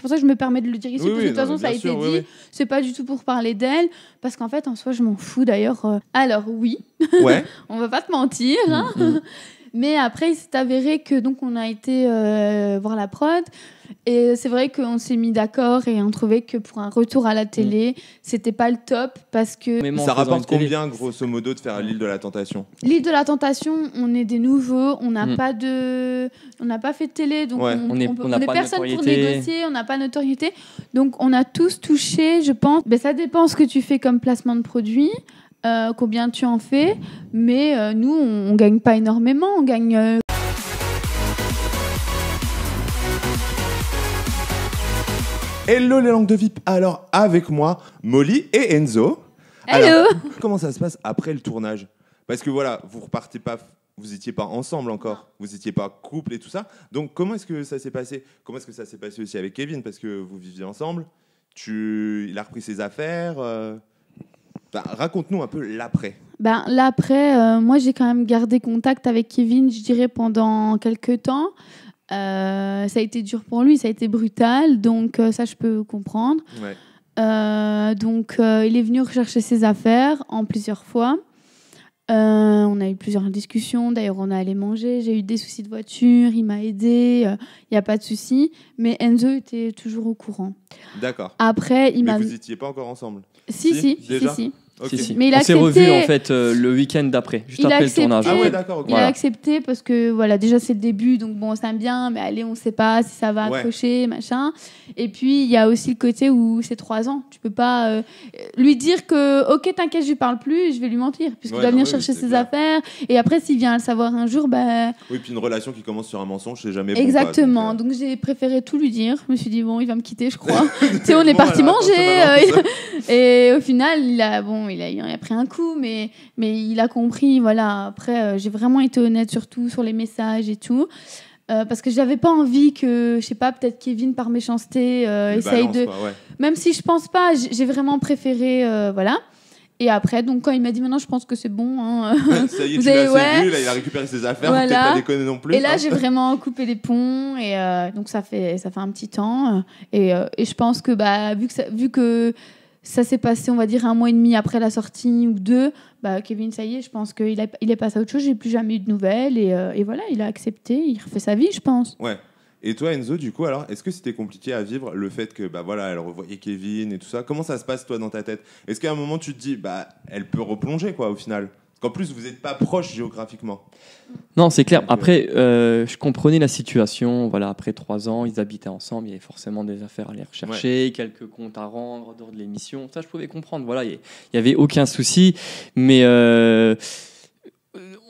C'est pour ça que je me permets de le dire ici, Oui, parce oui, que de toute façon, ça a été dit. C'est pas du tout pour parler d'elle, parce qu'en fait, en soi, je m'en fous d'ailleurs. euh. Alors, oui, Ouais. on va pas te mentir. hein. Mm, Mais après, il s'est avéré que donc on a été euh, voir la prod et c'est vrai qu'on s'est mis d'accord et on trouvait que pour un retour à la télé, c'était pas le top parce que en Ça rapporte combien, grosso modo, de faire l'île de la tentation? L'île de la tentation, on est des nouveaux, on n'a Mm. pas de, on n'a pas fait de télé, donc Ouais. on, On est- on n'a est pas de personne pour négocier, on n'a pas de notoriété, donc on a tous touché, je pense. Ben, ça dépend ce que tu fais comme placement de produit. Euh, combien tu en fais, mais euh, nous on, on gagne pas énormément, on gagne euh, Hello les langues de VIP. Alors, avec moi, Molly et Enzo. Hello. Alors, comment ça se passe après le tournage? Parce que voilà, vous repartez pas, vous étiez pas ensemble encore, vous étiez pas couple et tout ça. Donc, comment est-ce que ça s'est passé? Comment est-ce que ça s'est passé aussi avec Kevin? Parce que vous viviez ensemble. Tu, il a repris ses affaires. Bah, Raconte-nous un peu l'après. Ben, là, après, euh, moi, j'ai quand même gardé contact avec Kevin, je dirais, pendant quelques temps. Euh, ça a été dur pour lui, ça a été brutal, donc euh, ça, je peux comprendre. Ouais. Donc, il est venu rechercher ses affaires en plusieurs fois. On a eu plusieurs discussions. D'ailleurs, on est allé manger. J'ai eu des soucis de voiture. Il m'a aidé. Il n'y a pas de souci. Mais Enzo était toujours au courant. D'accord. Après, il m'a. vous étiez pas encore ensemble. Si, Si, si, si, si. Si. Mais il a on s'est accepté- en fait euh, le week-end d'après, juste Il a après accepté- le tournage. Ah ouais, d'accord. ok. Il Voilà. a accepté parce que voilà, déjà c'est le début, donc bon, ça bien, mais allez, on sait pas si ça va Ouais. accrocher, machin. Et puis il y a aussi le côté où c'est trois ans, tu peux pas euh, lui dire que ok, t'inquiète, je lui parle plus, je vais lui mentir, puisqu'il Ouais, doit non, venir oui, chercher ses clair. affaires. Et après, s'il vient à le savoir un jour, bah Oui, puis une relation qui commence sur un mensonge, c'est jamais bon, quoi. exactement. Donc, Donc j'ai préféré tout lui dire. Je me suis dit bon, il va me quitter, je crois. tu sais, on euh, est bon, parti manger. euh, et au final, il a, bon, il a, il a pris un coup, mais, mais il a compris. Voilà. Après, euh, j'ai vraiment été honnête, surtout sur les messages et tout. Euh, parce que j'avais pas envie que, je sais pas, peut-être Kevin par méchanceté euh, essaye balance, de. quoi, ouais. Même si je pense pas, j'ai vraiment préféré, euh, voilà. Et après, donc quand il m'a dit maintenant, je pense que c'est bon. hein, Ça y est, Vous tu l'as avez- assez ouais. vu, là, il a récupéré ses affaires, Voilà. pas déconner non plus. Et là, hein. j'ai vraiment coupé les ponts et donc ça fait ça fait un petit temps et, et je pense que bah vu que ça, vu que ça s'est passé on va dire un mois et demi après la sortie ou deux, bah Kevin ça y est, je pense qu'il il est passé à autre chose, j'ai plus jamais eu de nouvelles et, euh, et voilà, il a accepté, il refait sa vie, je pense. Ouais. Et toi, Enzo, du coup, alors, est-ce que c'était compliqué à vivre le fait que, bah voilà, elle revoyait Kevin et tout ça? Comment ça se passe, toi, dans ta tête? Est-ce qu'à un moment, tu te dis, bah, elle peut replonger, quoi, au final? Qu'en plus, vous n'êtes pas proches géographiquement. Non, c'est clair. Après, euh, je comprenais la situation. Voilà, après trois ans, ils habitaient ensemble. Il y avait forcément des affaires à aller rechercher, quelques comptes à rendre dehors de l'émission. Ça, je pouvais comprendre. Voilà, il n'y avait aucun souci. Mais euh,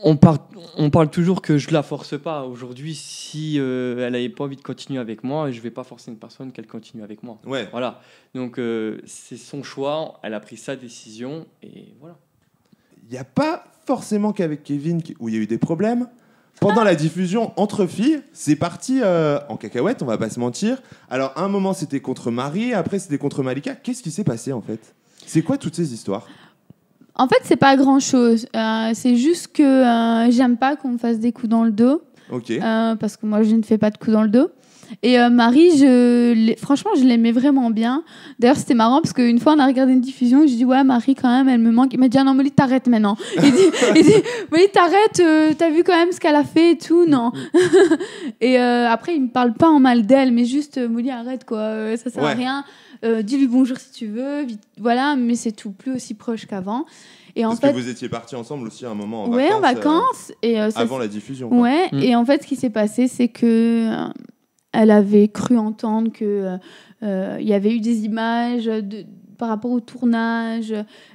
on, parle, on parle toujours que je la force pas. Aujourd'hui, si euh, elle n'avait pas envie de continuer avec moi, je ne vais pas forcer une personne qu'elle continue avec moi. Ouais. Voilà. Donc, c'est son choix. Elle a pris sa décision. Et voilà. Il n'y a pas forcément qu'avec Kevin qui- où il y a eu des problèmes. Pendant la diffusion entre filles, c'est parti euh, en cacahuète, on va pas se mentir. Alors, à un moment, c'était contre Marie, après, c'était contre Malika. Qu'est-ce qui s'est passé, en fait? C'est quoi toutes ces histoires? En fait, c'est pas grand chose. c'est juste que euh, j'aime pas qu'on me fasse des coups dans le dos. Ok. Euh, parce que moi je ne fais pas de coups dans le dos. Et euh, Marie, je franchement, je l'aimais vraiment bien. D'ailleurs, c'était marrant parce qu'une fois, on a regardé une diffusion, je dis ouais, Marie, quand même, elle me manque. Il m'a dit ah non, Molly, t'arrêtes maintenant. Il dit, il dit Molly, t'arrêtes, euh, t'as vu quand même ce qu'elle a fait et tout, non. et euh, après, il me parle pas en mal d'elle, mais juste Molly, arrête quoi, euh, ça sert à rien. Euh, Dis-lui bonjour si tu veux, vite, voilà, mais c'est tout, plus aussi proche qu'avant. Et en Parce fait, que vous étiez partis ensemble aussi à un moment en ouais, en euh, vacances. et euh, ça avant la diffusion. Ouais, Mm. et en fait, ce qui s'est passé, c'est que euh, elle avait cru entendre que euh, euh, y avait eu des images par rapport au tournage,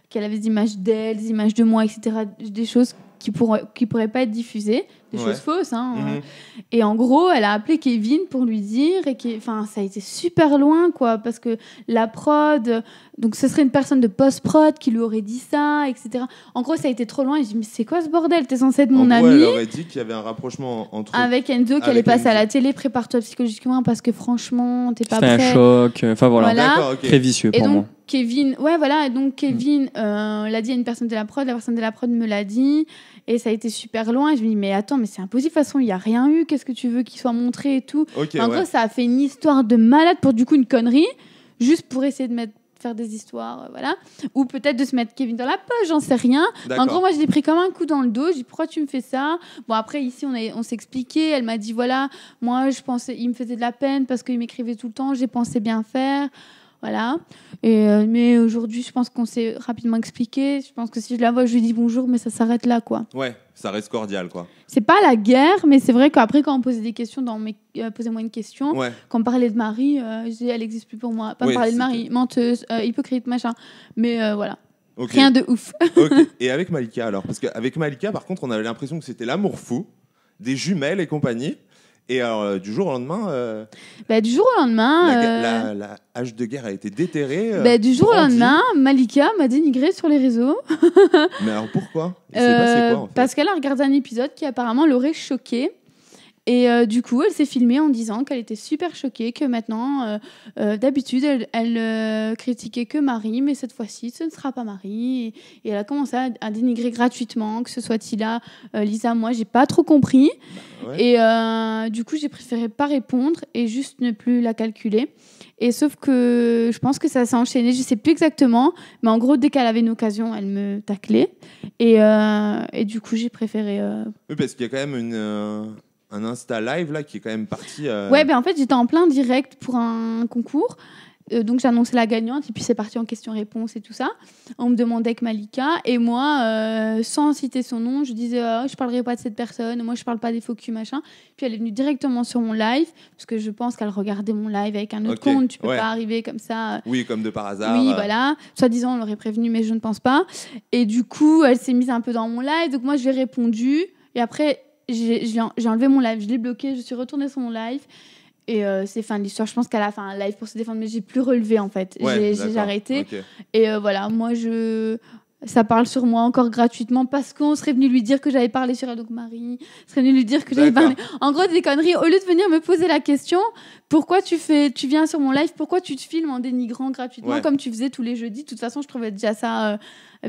qu'elle avait des images d'elle, des images de moi, etc. Des choses qui pourraient, qui pourraient pas être diffusées, des Ouais. choses fausses. Hein, Mhm. Et en gros, elle a appelé Kevin pour lui dire, et qui, enfin, ça a été super loin, quoi, parce que la prod, donc ce serait une personne de post-prod qui lui aurait dit ça, etc. En gros, ça a été trop loin. Et je dis, mais c'est quoi ce bordel? T'es censé être mon en gros, ami elle aurait dit qu'il y avait un rapprochement entre. avec Enzo Avec allait passer à la télé, prépare-toi psychologiquement parce que franchement, t'es pas C'était un prêt. choc. Enfin, voilà. Voilà. D'accord, ok. Très vicieux Et pour donc moi. Kevin, ouais voilà, et donc Kevin euh, l'a dit à une personne de la prod, la personne de la prod me l'a dit, et ça a été super loin. Et je me dis mais attends, mais c'est impossible, de toute façon, il n'y a rien eu, qu'est-ce que tu veux qu'il soit montré et tout. En ouais. gros, ça a fait une histoire de malade pour du coup une connerie, juste pour essayer de mettre faire des histoires, euh, voilà. Ou peut-être de se mettre Kevin dans la poche, j'en sais rien. En gros, moi, je l'ai pris comme un coup dans le dos. J'ai dit, pourquoi tu me fais ça? Bon, après, ici, on, a- on s'est expliqué. Elle m'a dit, voilà, moi, je pensais, il me faisait de la peine parce qu'il m'écrivait tout le temps. J'ai pensé bien faire. Voilà. Et, euh, mais aujourd'hui, je pense qu'on s'est rapidement expliqué. Je pense que si je la vois, je lui dis bonjour, mais ça s'arrête là, quoi. Ouais, ça reste cordial, quoi. C'est pas la guerre, mais c'est vrai qu'après, quand on posait des questions, dans mes... euh, posez-moi une question, Ouais. quand on parlait de Marie, euh, je dis, elle n'existe plus pour moi. Pas me Oui, parler de Marie, menteuse, euh, hypocrite, machin. Mais voilà, rien de ouf. Et avec Malika alors? Parce qu'avec Malika, par contre, on avait l'impression que c'était l'amour fou, des jumelles et compagnie. Et alors, euh, du jour au lendemain, euh, Bah, du jour au lendemain, la, euh, la- la hache de guerre a été déterrée. euh, bah, du jour au lendemain, Malika m'a dénigré sur les réseaux Mais alors pourquoi? Il s'est passé quoi en fait? parce qu'elle a regardé un épisode qui apparemment l'aurait choquée. Et euh, du coup, elle s'est filmée en disant qu'elle était super choquée, que maintenant, euh, euh, d'habitude, elle, elle, critiquait que Marie, mais cette fois-ci, ce ne sera pas Marie. Et, et elle a commencé à, à dénigrer gratuitement, que ce soit Tila, Lisa, moi, j'ai pas trop compris. Ouais. Et du coup, j'ai préféré pas répondre et juste ne plus la calculer. Et sauf que je pense que ça s'est enchaîné, je sais plus exactement, mais en gros, dès qu'elle avait une occasion, elle me taclait. Et, et du coup, j'ai préféré. Oui, parce qu'il y a quand même une, un Insta live là qui est quand même parti. euh, Ouais, ben en fait, j'étais en plein direct pour un concours. Euh, donc j'ai annoncé la gagnante et puis c'est parti en question-réponse et tout ça. On me demandait avec Malika et moi, euh, sans citer son nom, je disais oh, je parlerai pas de cette personne, moi je parle pas des faux culs machin. Puis elle est venue directement sur mon live parce que je pense qu'elle regardait mon live avec un autre compte. Tu peux ouais. pas arriver comme ça. Oui, comme de par hasard. Oui, euh, voilà. Soi-disant, on l'aurait prévenu, mais je ne pense pas. Et du coup, elle s'est mise un peu dans mon live. Donc moi, je lui ai répondu. Et après, j'ai j'ai en- j'ai enlevé mon live. Je l'ai bloqué. Je suis retournée sur mon live. Et euh, c'est fin de l'histoire. Je pense qu'elle a fait un live pour se défendre, mais j'ai plus relevé en fait. ouais, J'ai- arrêté. Et euh, voilà, moi, je. Ça parle sur moi encore gratuitement parce qu'on serait venu lui dire que j'avais parlé sur. Donc Marie serait venu lui dire que j'avais parlé. En gros, des conneries. Au lieu de venir me poser la question, pourquoi tu fais, tu viens sur mon live, pourquoi tu te filmes en dénigrant gratuitement Ouais. comme tu faisais tous les jeudis? De toute façon, je trouvais déjà ça euh,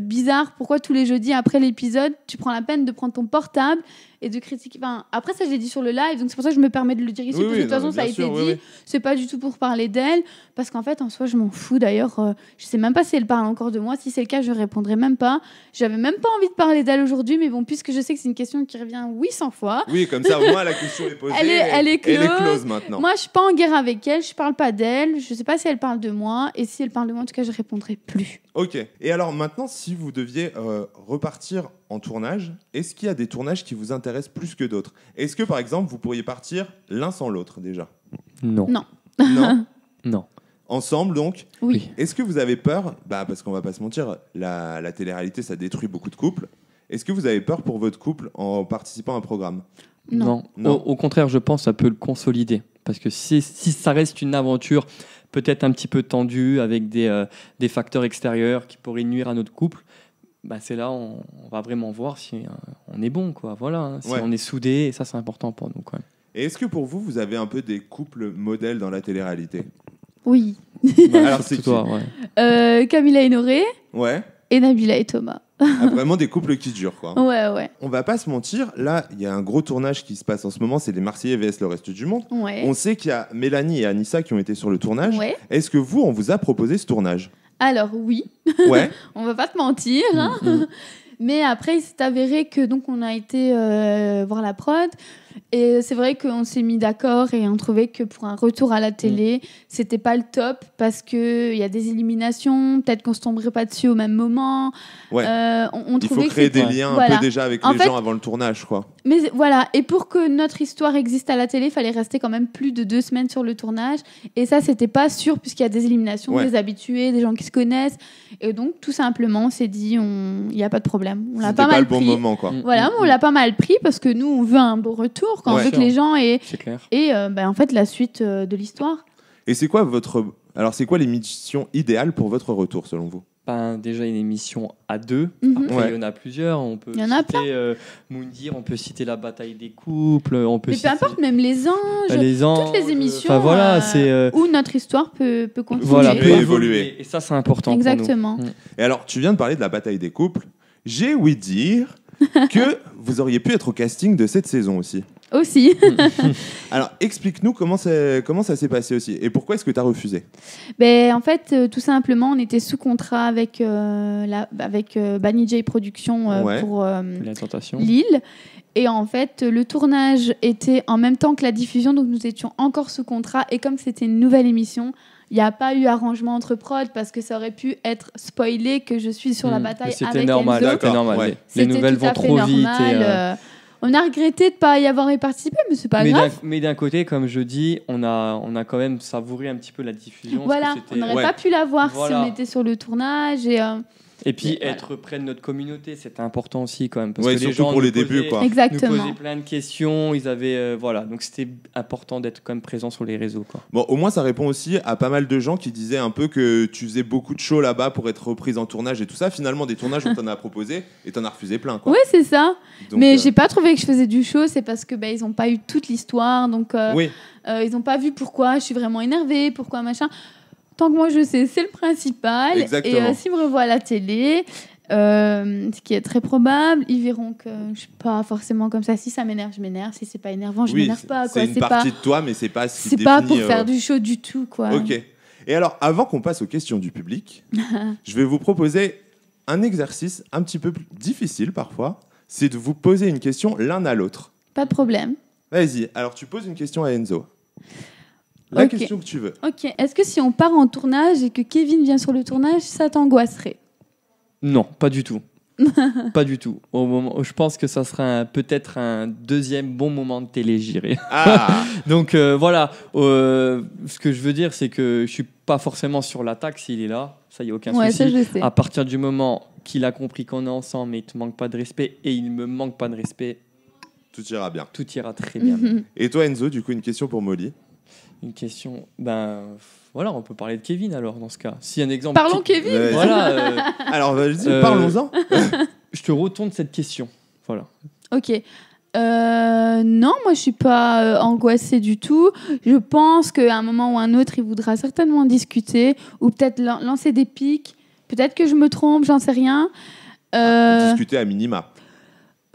bizarre. Pourquoi tous les jeudis après l'épisode, tu prends la peine de prendre ton portable et de critiquer? Enfin, après ça, je l'ai dit sur le live, donc c'est pour ça que je me permets de le dire ici. Oui, parce oui, que de toute façon, ça a été dit. oui. C'est pas du tout pour parler d'elle, parce qu'en fait, en soi, je m'en fous. D'ailleurs, euh, je sais même pas si elle parle encore de moi. Si c'est le cas, je répondrai même pas. J'avais même pas envie de parler d'elle aujourd'hui, mais bon, puisque je sais que c'est une question qui revient 800 fois. Oui, comme ça, moins la question est posée. Elle est- et- elle est et Elle est close. close maintenant. Moi, je suis pas en guerre avec elle, je parle pas d'elle, je sais pas si elle parle de moi, et si elle parle de moi, en tout cas, je répondrai plus. Ok. Et alors maintenant, si vous deviez euh, repartir en tournage, est-ce qu'il y a des tournages qui vous intéressent plus que d'autres? Est-ce que par exemple, vous pourriez partir l'un sans l'autre déjà? Non. Non. Non? Non. Ensemble donc? Oui. Est-ce que vous avez peur Bah parce qu'on va pas se mentir, la, la télé-réalité ça détruit beaucoup de couples. Est-ce que vous avez peur pour votre couple en participant à un programme? Non. Non. Au, au contraire, je pense que ça peut le consolider. Parce que si, si ça reste une aventure peut-être un petit peu tendue, avec des, euh, des facteurs extérieurs qui pourraient nuire à notre couple, bah c'est là on, on va vraiment voir si euh, on est bon. Quoi. Voilà, hein. si Ouais. on est soudés, et ça c'est important pour nous. Quoi. Et est-ce que pour vous, vous avez un peu des couples modèles dans la télé-réalité? Oui. Alors, c'est toi, ouais. Euh, Camilla et Noré, Ouais. et Nabila et Thomas. Ah, vraiment des couples qui durent quoi. Ouais, ouais. On va pas se mentir, là, il y a un gros tournage qui se passe en ce moment, c'est les Marseillais vs le reste du monde. Ouais. On sait qu'il y a Mélanie et Anissa qui ont été sur le tournage. Ouais. Est-ce que vous, on vous a proposé ce tournage? Alors, oui, Ouais. on va pas te mentir. hein. Mm, Mais après, il s'est avéré que donc on a été euh, voir la prod et c'est vrai qu'on s'est mis d'accord et on trouvait que pour un retour à la télé, c'était pas le top parce que il y a des éliminations, peut-être qu'on se tomberait pas dessus au même moment. Ouais. Euh, on, on Il faut créer des liens un peu déjà avec En les fait- gens avant le tournage, quoi. Mais voilà, et pour que notre histoire existe à la télé, il fallait rester quand même plus de deux semaines sur le tournage. Et ça, c'était pas sûr, puisqu'il y a des éliminations, Ouais. des habitués, des gens qui se connaissent. Et donc, tout simplement, on s'est dit, on- il n'y a pas de problème. On l'a pas pas, mal le bon pris. moment, quoi. Mm, Voilà, mm, on l'a pas mal pris parce que nous, on veut un beau retour, quand Ouais. on veut que les gens aient. Et euh, ben, en fait, la suite euh, de l'histoire. Et c'est quoi votre. Alors, c'est quoi l'émission idéale pour votre retour, selon vous? Ben, déjà une émission à deux. Mhm. Après, Ouais. il y en a plusieurs. On peut Il y en a citer euh, Moundir, on peut citer la bataille des couples, on peut Mais peu citer importe, même les anges, bah, les anges. toutes les émissions Enfin voilà, euh, euh, où notre histoire peut, peut continuer. voilà, peut peut évoluer. évoluer. Et ça, c'est important. Exactement. Pour nous. Et alors, tu viens de parler de la bataille des couples. J'ai ouï dire que vous auriez pu être au casting de cette saison aussi. Aussi. Alors, explique-nous comment, comment ça s'est passé aussi et pourquoi est-ce que tu as refusé? Ben, en fait, euh, tout simplement, on était sous contrat avec, euh, la, avec euh, Bunny J Productions euh, Ouais. pour euh. Lille. Et en fait, le tournage était en même temps que la diffusion, donc nous étions encore sous contrat. Et comme c'était une nouvelle émission, il n'y a pas eu arrangement entre prod parce que ça aurait pu être spoilé que je suis sur la Mm. bataille C'était avec normal. Enzo. C'était D'accord, normal. ouais. Les- nouvelles tout vont à fait trop vite. normal, et, euh, euh, On a regretté de ne pas y avoir participé, mais c'est pas mais grave. d'un- mais d'un côté, comme je dis, on a, on a quand même savouré un petit peu la diffusion. parce Voilà, que on n'aurait Ouais. pas pu la voir Voilà. si on était sur le tournage. Et, euh, Et puis voilà. être près de notre communauté, c'était important aussi quand même. Parce Ouais, que les surtout gens pour nous les débuts, quoi. nous exactement. posaient plein de questions, ils avaient euh, voilà, donc c'était important d'être quand même présent sur les réseaux quoi. Bon, au moins, ça répond aussi à pas mal de gens qui disaient un peu que tu faisais beaucoup de shows là-bas pour être reprise en tournage et tout ça. Finalement, des tournages, on t'en a proposé et t'en as refusé plein. Quoi. Oui, c'est ça. Donc, mais euh, j'ai pas trouvé que je faisais du show, c'est parce que bah, ils ont pas eu toute l'histoire, donc euh, Oui, euh, ils ont pas vu pourquoi je suis vraiment énervée, pourquoi machin. Tant que moi je sais, c'est le principal. Exactement. Et euh, s'ils me revoient à la télé, euh, ce qui est très probable, ils verront que je suis pas forcément comme ça. Si ça m'énerve, je m'énerve. Si c'est pas énervant, je oui, m'énerve pas. c'est une C'est pas, partie de toi, mais c'est pas ce c'est pas pour définit, euh, faire du show du tout, quoi. Ok. Et alors, avant qu'on passe aux questions du public, je vais vous proposer un exercice un petit peu plus difficile parfois. C'est de vous poser une question l'un à l'autre. Pas de problème. Vas-y, alors tu poses une question à Enzo. La question que tu veux. Ok. Est-ce que si on part en tournage et que Kevin vient sur le tournage, ça t'angoisserait? Non, pas du tout. pas du tout. Au moment, je pense que ça sera peut-être un deuxième bon moment de télé, j'irai. Ah Donc euh, voilà, euh, ce que je veux dire, c'est que je suis pas forcément sur l'attaque s'il est là. Ça, y a aucun Ouais, souci. ça je sais. À partir du moment qu'il a compris qu'on est ensemble, mais il te manque pas de respect et il me manque pas de respect, Tout ira bien. tout ira très bien. Et toi, Enzo, du coup, une question pour Molly. Une question, ben voilà, on peut parler de Kevin alors dans ce cas. Si un exemple. Parlons qui- Kevin. Ouais, Voilà, euh, Alors, vas-y, Euh, parlons-en. je te retourne cette question. Voilà. Ok. Euh, non, moi je suis pas euh, angoissée du tout. Je pense qu'à un moment ou un autre, il voudra certainement discuter ou peut-être lan- lancer des pics. Peut-être que je me trompe, j'en sais rien. Euh, Discuter à minima.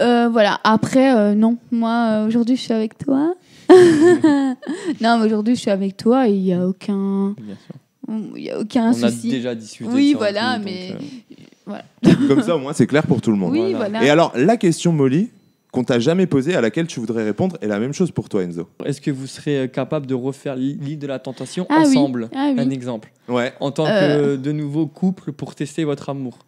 euh, voilà. Après, euh, non. Moi, euh, aujourd'hui, je suis avec toi. non, mais aujourd'hui, je suis avec toi et il y a aucun, Bien sûr. il y a aucun on a souci. déjà discuté. Oui, de ça voilà, mais- donc, euh, Comme ça, au moins, c'est clair pour tout le monde. Oui, Voilà. voilà. Et alors, la question, Molly, qu'on t'a jamais posée, à laquelle tu voudrais répondre, est la même chose pour toi, Enzo. Est-ce que vous serez euh, capable de refaire l'île de la tentation Ah oui. ensemble Ah oui. Un exemple. Ouais. En tant Euh. que de nouveau couple pour tester votre amour.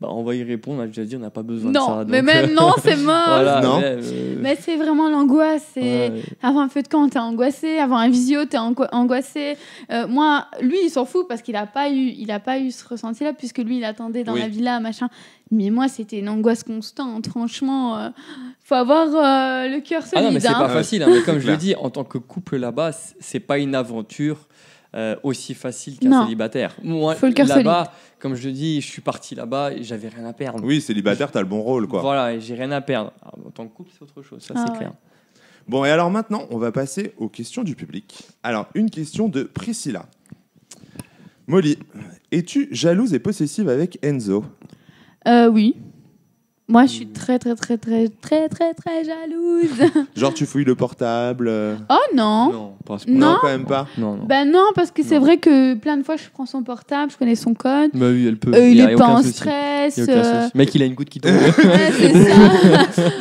Bah, on va y répondre. On a déjà dit on n'a pas besoin Non, de ça. mais donc, même non, c'est mort. voilà, Non. mais, euh, Mais c'est vraiment l'angoisse. Ouais. avant un feu de camp, t'es angoissé. Avant un visio, t'es ango- angoissé. Euh, moi, lui, il s'en fout parce qu'il a pas eu, il a pas eu ce ressenti-là puisque lui, il attendait dans Oui. la villa, machin. Mais moi, c'était une angoisse constante. Franchement, euh, faut avoir euh, le cœur solide. Ah non, mais c'est hein. pas facile. hein, mais comme je le dis, en tant que couple là-bas, c'est pas une aventure euh, aussi facile qu'un célibataire. Moi, là-bas, comme je le dis, je suis parti là-bas et j'avais rien à perdre. Oui, célibataire, t'as le bon rôle, quoi. Voilà, et j'ai rien à perdre. Alors, en tant que couple, c'est autre chose, ça Ah c'est ouais. clair. Bon, et alors maintenant, on va passer aux questions du public. Alors, une question de Priscilla. Molly, es-tu jalouse et possessive avec Enzo? Euh, oui. Moi, je suis très, très, très, très, très, très, très jalouse. Genre, tu fouilles le portable euh, oh non. Non, Non. quand même pas. Non, non. Ben non, parce que c'est Non. vrai que plein de fois, je prends son portable, je connais son code. Bah oui, elle peut. Euh, il y a est pas aucun en souci. stress. Il y a aucun euh, souci. Mec, il a une goutte qui tombe. ouais, c'est ça.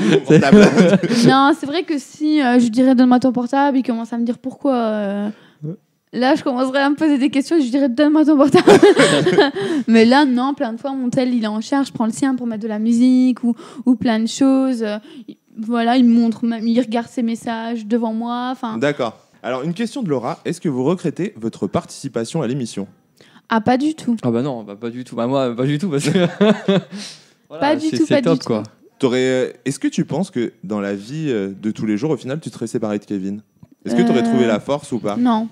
Mon portable. non, c'est vrai que si euh, je lui dirais donne-moi ton portable, il commence à me dire pourquoi. euh, Là, je commencerais à me poser des questions, je lui dirais donne-moi ton portable. Mais là, non, plein de fois, mon tel, il est en charge, je prends le sien pour mettre de la musique ou, ou plein de choses. Euh, il- Voilà, il me montre, il regarde ses messages devant moi. Enfin, D'accord. Alors, une question de Laura. Est-ce que vous regrettez votre participation à l'émission? Ah, pas du tout. ah bah non, bah pas du tout. Bah moi, pas du tout parce que. Voilà, Pas du tout, pas du top, tout. quoi. T'aurais, euh, Est-ce que tu penses que dans la vie euh, de tous les jours, au final, tu te serais séparé de Kevin? Est-ce que tu aurais Euh, trouvé la force ou pas? Non.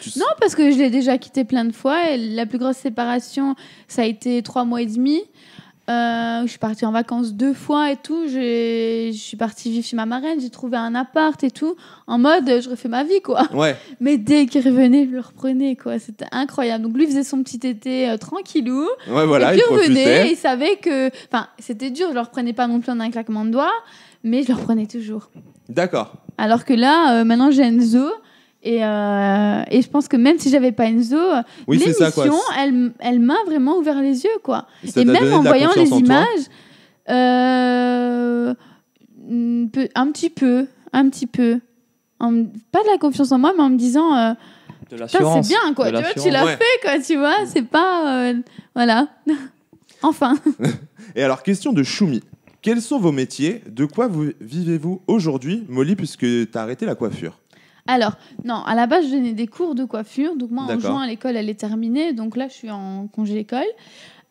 Tu- Non, parce que je l'ai déjà quitté plein de fois. Et la plus grosse séparation, ça a été trois mois et demi. Euh, je suis partie en vacances deux fois et tout. J'ai- Je suis partie vivre chez ma marraine. J'ai trouvé un appart et tout. En mode, je refais ma vie, quoi. Ouais. Mais dès qu'il revenait, je le reprenais, quoi. C'était incroyable. Donc lui faisait son petit été euh, tranquillou. Ouais, voilà, et puis il revenait, il savait que. Enfin, c'était dur. Je le reprenais pas non plus en un claquement de doigts. mais je le reprenais toujours. D'accord. Alors que là, euh, maintenant j'ai Enzo. Et, euh, et je pense que même si j'avais pas Enzo, Oui, l'émission, elle, elle m'a vraiment ouvert les yeux, quoi. Ça et même en voyant les en images, euh, un petit peu, un petit peu. En- pas de la confiance en moi, mais en me disant, euh, c'est bien, quoi. Tu vois, tu l'as Ouais. fait, quoi. Tu vois, c'est pas, euh, voilà. enfin. Et alors, question de Choumi. Quels sont vos métiers? De quoi vous vivez-vous aujourd'hui, Molly, puisque tu as arrêté la coiffure? Alors, non, à la base, je donnais des cours de coiffure. Donc, moi, en D'accord. juin, l'école, elle est terminée. Donc là, je suis en congé école.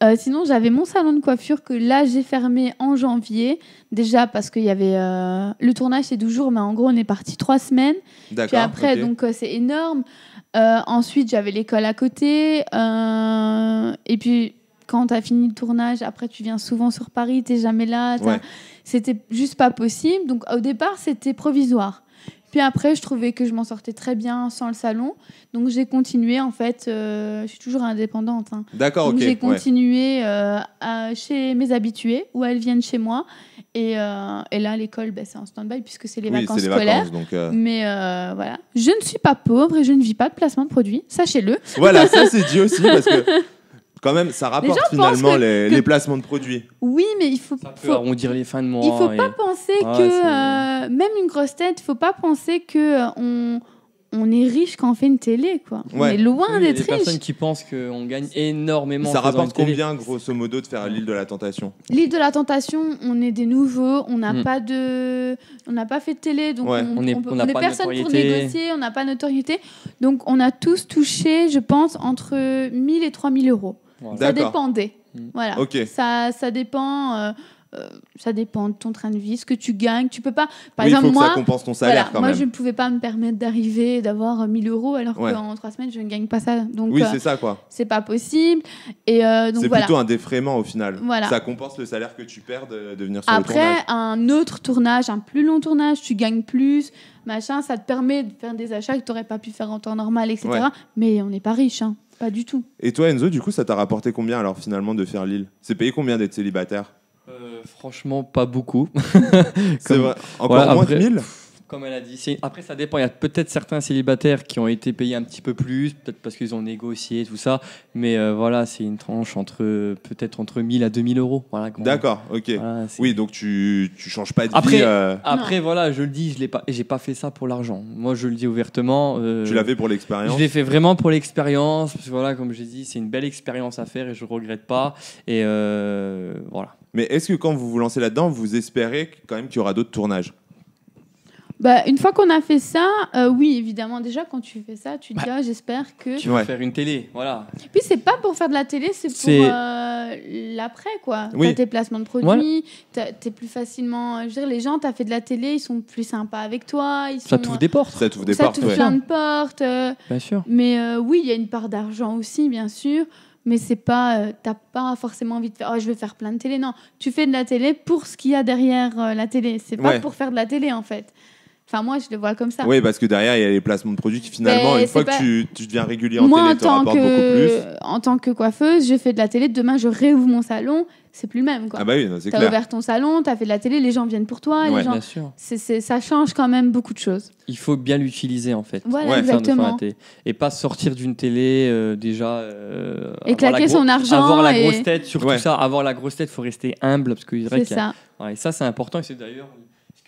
Euh, sinon, j'avais mon salon de coiffure que là, j'ai fermé en janvier. Déjà parce qu'il y avait. euh, Le tournage, c'est 12 jours, mais en gros, on est parti trois semaines. Puis D'accord. après, ok. donc, euh, c'est énorme. Euh, ensuite, j'avais l'école à côté. Euh, Et puis, quand tu as fini le tournage, après, tu viens souvent sur Paris, tu jamais là. t'as- Ouais. C'était juste pas possible. Donc, au départ, c'était provisoire. Puis après, je trouvais que je m'en sortais très bien sans le salon. Donc, j'ai continué. En fait, euh, je suis toujours indépendante. hein. D'accord, ok. j'ai ouais. continué euh, à- chez mes habitués, où elles viennent chez moi. Et, euh, et là, l'école, ben, c'est en stand-by puisque c'est les Oui, vacances les scolaires. vacances. Donc, Mais voilà, je ne suis pas pauvre et je ne vis pas de placement de produits, sachez-le. Voilà, ça c'est dit aussi parce que quand même, ça rapporte finalement que- les, que- les placements de produits. Oui, mais il faut, Ça peut faut- arrondir les fins de mois. il faut et- pas penser Ah, que c'est- euh, même une grosse tête, il faut pas penser que euh, on, on est riche quand on fait une télé, quoi. On est loin Oui, il y a d'être des personnes riche. qui pensent qu'on gagne énormément. en Ça rapporte une télé. combien, grosso modo, de faire l'île de la tentation? L'île de la tentation, on est des nouveaux, on n'a Mm. pas de, on n'a pas fait de télé, donc Ouais. on, On est- on peut- on n'a on est pas de personne pour négocier, on n'a pas de notoriété, donc on a tous touché, je pense, entre 1000 et 3000 euros. Voilà. Ça dépendait. Mm. Voilà. Ok. Ça, ça dépend. euh, euh, ça dépend de ton train de vie, ce que tu gagnes. Tu peux pas. Par Oui, exemple, faut que moi, ça compense ton salaire voilà, quand moi, même. je ne pouvais pas me permettre d'arriver et d'avoir euh, 1000 euros alors Ouais. qu'en trois semaines, je ne gagne pas ça. Donc, Oui, euh, c'est ça quoi. c'est pas possible. Et euh, donc C'est voilà. plutôt un défraiement au final. Voilà. Ça compense le salaire que tu perds de, de venir sur le Après, tournage. un autre tournage, un plus long tournage, tu gagnes plus, machin, ça te permet de faire des achats que tu n'aurais pas pu faire en temps normal, etc. Ouais. Mais on n'est pas riche, hein. Pas du tout. Et toi, Enzo, du coup, ça t'a rapporté combien alors finalement de faire l'île C'est payé combien d'être célibataire? Euh, franchement, pas beaucoup. C'est vrai. Encore Voilà, moins après- de 1000 Comme elle a dit. c'est- Après, ça dépend. Il y a peut-être certains célibataires qui ont été payés un petit peu plus, peut-être parce qu'ils ont négocié, tout ça. Mais euh, voilà, c'est une tranche entre peut-être entre 1000 à 2000 euros. Voilà, D'accord, ok. voilà, Oui, donc tu, tu changes pas de Après- vie. euh, Après, voilà, je le dis, je l'ai pas, j'ai pas fait ça pour l'argent. Moi, je le dis ouvertement. euh, tu l'as fait pour Je l'expérience. l'ai fait vraiment pour l'expérience. Parce que voilà, comme j'ai dit, c'est une belle expérience à faire et je regrette pas. Et euh, voilà. Mais est-ce que quand vous vous lancez là-dedans, vous espérez quand même qu'il y aura d'autres tournages? Bah, une fois qu'on a fait ça, euh, oui, évidemment, déjà, quand tu fais ça, tu te dis, ah, j'espère que. Tu vas Ouais. faire une télé, voilà. Puis c'est pas pour faire de la télé, c'est pour euh, l'après quoi. Oui. T'as tes placements de Voilà. produits, t'as- t'es plus facilement. Je veux dire, les gens, t'as fait de la télé, ils sont plus sympas avec toi. Ils Ça sont, t'ouvre des portes, Ça t'ouvre des ça portes, t'ouvre ouais. plein de portes. euh, bien sûr. mais euh, oui, il y a une part d'argent aussi, bien sûr. Mais c'est pas, euh, t'as pas forcément envie de faire. Oh, je vais faire plein de télé. Non, tu fais de la télé pour ce qu'il y a derrière euh, la télé. C'est pas Ouais. pour faire de la télé en fait. Enfin, moi, je le vois comme ça. Oui, parce que derrière, il y a les placements de produits qui finalement, Mais une fois que tu, tu deviens régulier en Moi, télé, en tant, rapportes beaucoup plus. que, en tant que coiffeuse, je fais de la télé. Demain, je réouvre mon salon. C'est plus le même. Quoi. Ah bah oui, c'est T'as clair. ouvert ton salon, t'as fait de la télé, les gens viennent pour toi. Ouais. les gens... Bien sûr. ça change quand même beaucoup de choses. Il faut bien l'utiliser en fait. Voilà, Ouais. Exactement. Et pas sortir d'une télé euh, déjà. euh, Et avoir claquer son argent Avoir la et- grosse tête, surtout Ouais. ça. Avoir la grosse tête, faut rester humble parce que c'est y a- ça. Ça, c'est important. Et c'est d'ailleurs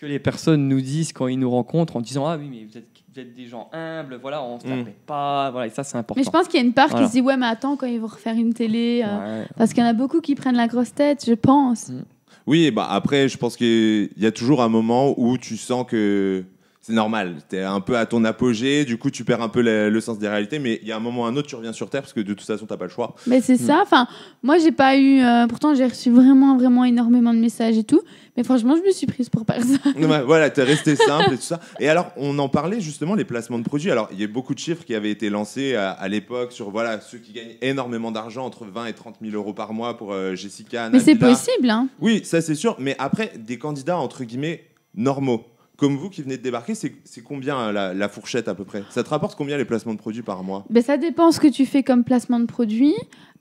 que les personnes nous disent quand ils nous rencontrent en disant Ah oui, mais vous êtes, vous êtes des gens humbles, voilà, on se Mm. paie pas. Voilà, et ça, c'est important. Mais je pense qu'il y a une part Voilà. qui se dit Ouais, mais attends, quand ils vont refaire une télé. euh, Ouais. Parce qu'il y en a beaucoup qui prennent la grosse tête, je pense. Mm. Oui, bah après, je pense qu'il y a toujours un moment où tu sens que c'est normal. Tu es un peu à ton apogée, du coup, tu perds un peu le, le sens des réalités, mais il y a un moment ou un autre, tu reviens sur Terre parce que de toute façon, tu pas le choix. Mais c'est ça. Enfin, moi, j'ai pas eu. euh, pourtant, j'ai reçu vraiment, vraiment énormément de messages et tout. Mais franchement, je me suis prise pour personne. Ouais, voilà, tu es resté simple et tout ça. Et alors, on en parlait justement, les placements de produits. Alors, il y a beaucoup de chiffres qui avaient été lancés à, à l'époque sur voilà, ceux qui gagnent énormément d'argent, entre 20 et 30 000 euros par mois pour euh, Jessica. Mais c'est possible, hein. Oui, ça c'est sûr. Mais après, des candidats entre guillemets normaux, comme vous qui venez de débarquer, c'est combien euh, la, la fourchette à peu près? Ça te rapporte combien les placements de produits par mois? Ben, ça dépend ce que tu fais comme placement de produit.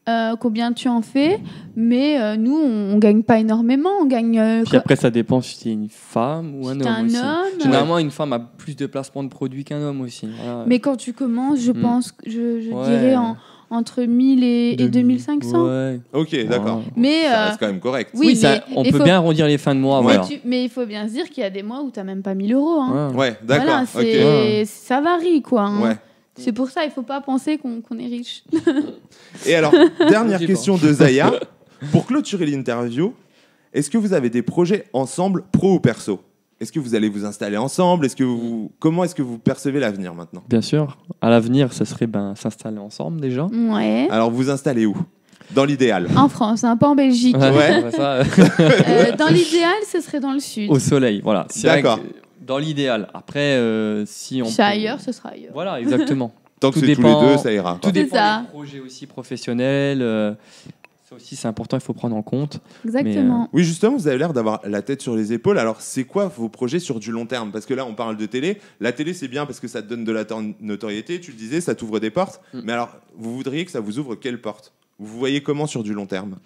euh, combien tu en fais, mais euh, nous, on, on gagne pas énormément. On gagne. euh, Puis après, ça dépend si c'est une femme ou un si homme un aussi. homme. Généralement, une femme a plus de placements de produits qu'un homme aussi. Voilà. Mais quand tu commences, je Mm. pense, que je, je Ouais. dirais en- entre 1000 et, et 2000. 2500. Ouais. Ok, d'accord. Ouais. Mais, Ça euh, reste quand même correct. oui, Oui, ça- mais on peut faut- bien arrondir les fins de mois. mais, Voilà. tu- mais il faut bien se dire qu'il y a des mois où tu n'as même pas 1000 euros. Hein. Ouais. Ouais, d'accord. Voilà, ça varie, quoi. hein. Ouais. C'est pour ça, il faut pas penser qu'on est riche. Et alors, dernière question de Zaya. Pour clôturer l'interview, est-ce que vous avez des projets ensemble, pro ou perso? Est-ce que vous allez vous installer ensemble? Est-ce que vous... Comment est-ce que vous percevez l'avenir maintenant? Bien sûr. À l'avenir, ça serait ben, s'installer ensemble déjà. Ouais. Alors, vous installez où? Dans l'idéal. En France, hein, pas en Belgique. Ouais. euh, dans l'idéal, ce serait dans le sud. au soleil, voilà. C'est D'accord. Dans l'idéal. Après, euh, si on. Si peut- ailleurs, ce sera ailleurs. Voilà, exactement. Tant que c'est tous les deux, ça ira. Tout C'est dépend ça. des projets aussi professionnels. euh, ça aussi, c'est important, il faut prendre en compte. Exactement. Oui, justement, vous avez l'air d'avoir la tête sur les épaules. Alors, c'est quoi vos projets sur du long terme? Parce que là, on parle de télé. La télé, c'est bien parce que ça te donne de la tor- notoriété, tu le disais, ça t'ouvre des portes. Mm. Mais alors, vous voudriez que ça vous ouvre quelle porte Vous voyez comment sur du long terme?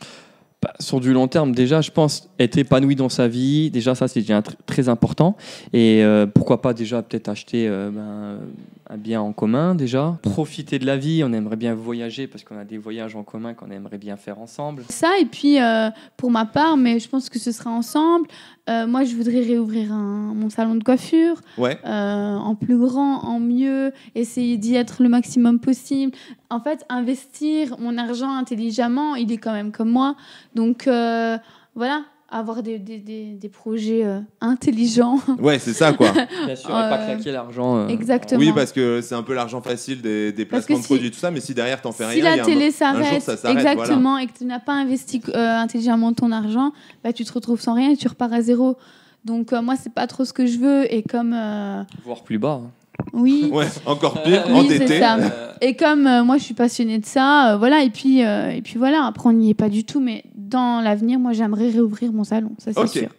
Bah, sur du long terme, déjà, je pense être épanoui dans sa vie. Déjà, ça, c'est déjà tr- très important. Et euh, pourquoi pas déjà peut-être acheter euh, ben, un bien en commun déjà. Profiter de la vie. On aimerait bien voyager parce qu'on a des voyages en commun qu'on aimerait bien faire ensemble. Ça, et puis euh, pour ma part, mais je pense que ce sera ensemble, euh, moi je voudrais réouvrir un- mon salon de coiffure Ouais. euh, en plus grand, en mieux, essayer d'y être le maximum possible. En fait, investir mon argent intelligemment, il est quand même comme moi. Donc euh, voilà, avoir des, des, des, des projets euh, intelligents. Ouais, c'est ça, quoi. Bien sûr, et pas Euh, claquer l'argent. euh, exactement. oui, parce que c'est un peu l'argent facile des, placements de si- produits, tout ça. Mais si derrière, t'en fais si rien, il y la a télé mo- un jour, s'arrête, ça s'arrête, exactement, et que tu n'as pas investi euh, intelligemment ton argent, bah, tu te retrouves sans rien et tu repars à zéro. Donc euh, moi, c'est pas trop ce que je veux. Et comme euh, Voire plus bas. hein. oui, Ouais, encore pire, Oui, endetté. c'est ça. Et comme euh, moi, je suis passionnée de ça, euh, voilà. Et puis euh, et puis voilà. Après, on n'y est pas du tout, mais dans l'avenir, moi, j'aimerais réouvrir mon salon. Ça, c'est Ok. sûr.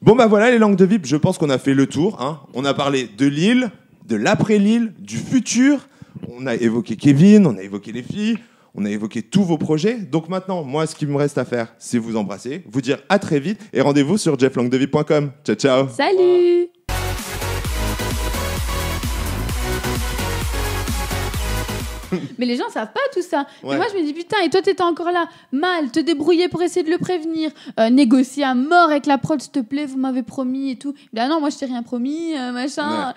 Bon, bah voilà, les langues de VIP, je pense qu'on a fait le tour. hein. On a parlé de Lille, de l'après-Lille, du futur. On a évoqué Kevin, on a évoqué les filles, on a évoqué tous vos projets. Donc maintenant, moi, ce qu'il me reste à faire, c'est vous embrasser, vous dire à très vite et rendez-vous sur jefflanguedevip.com. Ciao, ciao Salut. Mais les gens savent pas tout ça. Ouais. Et moi, je me dis, putain, et toi, t'étais encore là, mal, te débrouiller pour essayer de le prévenir, euh, négocier à mort avec la prod, s'il te plaît, vous m'avez promis et tout. Ben non, moi, je t'ai rien promis, euh, machin.